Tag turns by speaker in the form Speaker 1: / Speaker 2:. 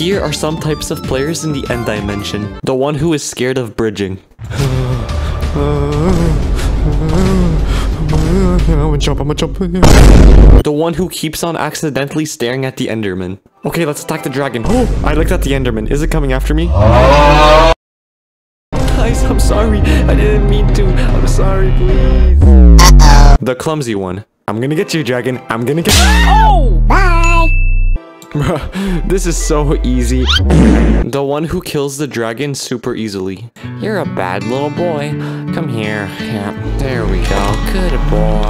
Speaker 1: Here are some types of players in the end dimension. The one who is scared of bridging.
Speaker 2: I'm gonna jump, I'm gonna jump.
Speaker 1: The one who keeps on accidentally staring at the Enderman. Okay, let's attack the dragon. Oh, I looked at the Enderman. Is it coming after me? Guys, I'm sorry. I didn't mean to. I'm sorry, please. The clumsy one. I'm gonna get you, dragon. I'm gonna get
Speaker 3: Oh! Bye!
Speaker 1: Bruh, this is so easy. The one who kills the dragon super easily. You're a bad little boy. Come here. Yeah, there we go. Good boy. Good boy.